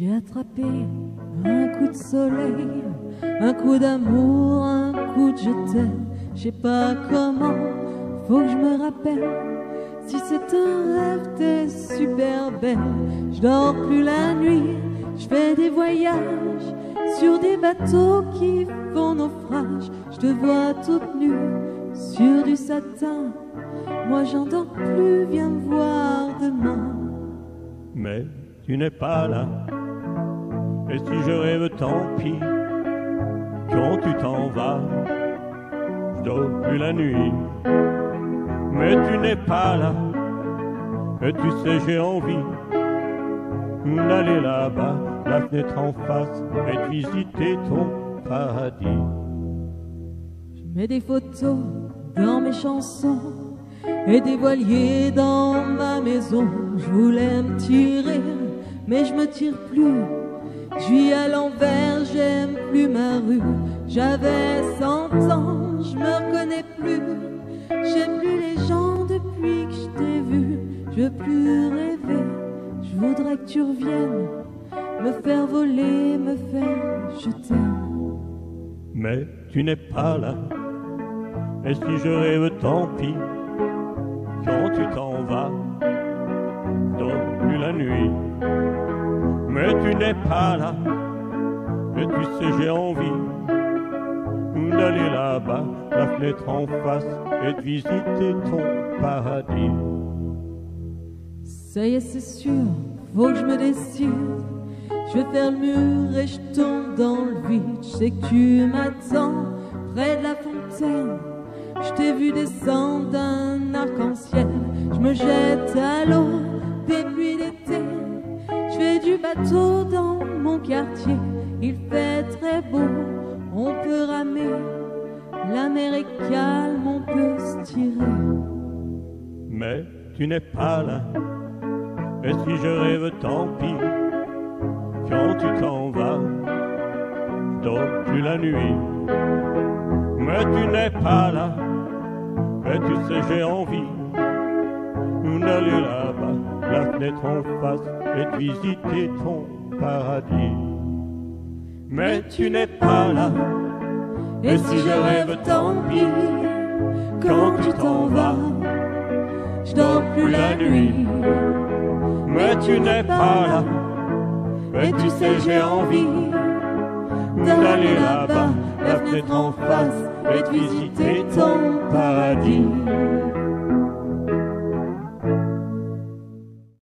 J'ai attrapé un coup de soleil, un coup d'amour, un coup de je t'aime. Je sais pas comment, faut que je me rappelle. Si c'est un rêve, t'es super belle. Je dors plus la nuit, je fais des voyages sur des bateaux qui font naufrage. Je te vois toute nue sur du satin. Moi j'en dors plus, viens me voir demain. Mais tu n'es pas là. Et si je rêve, tant pis. Quand tu t'en vas, je dors plus la nuit. Mais tu n'es pas là. Et tu sais, j'ai envie d'aller là-bas, la fenêtre en face, et de visiter ton paradis. Je mets des photos dans mes chansons et des voiliers dans ma maison. Je voulais me tirer, mais je me tire plus. Je à l'envers, j'aime plus ma rue. J'avais cent ans, je me reconnais plus. J'aime plus les gens depuis que je t'ai vu. Je veux plus rêver, je voudrais que tu reviennes. Me faire voler, me faire je t'aime. Mais tu n'es pas là. Et si je rêve, tant pis. Quand tu t'en vas, dors plus la nuit. Mais tu n'es pas là. Et tu sais, j'ai envie d'aller là-bas, la fenêtre en face, et de visiter ton paradis. Ça y est, c'est sûr, faut que je me décide. Je vais faire le mur et je tombe dans le vide. Je sais que tu m'attends près de la fontaine. Je t'ai vu descendre d'un arc-en-ciel. Je me jette à l'eau des pluies bateau dans mon quartier. Il fait très beau, on peut ramer. La mer est calme, on peut se tirer. Mais tu n'es pas là. Et si je rêve, tant pis. Quand tu t'en vas, je plus la nuit. Mais tu n'es pas là. Et tu sais, j'ai envie d'aller là-bas, la fenêtre en face, et de visiter ton paradis. Mais tu n'es pas là. Et si je rêve, tant pis. Quand tu t'en vas, je dors plus la nuit. Mais tu n'es pas là. Et tu sais, j'ai envie d'aller là-bas, la fenêtre en face, et de visiter ton paradis.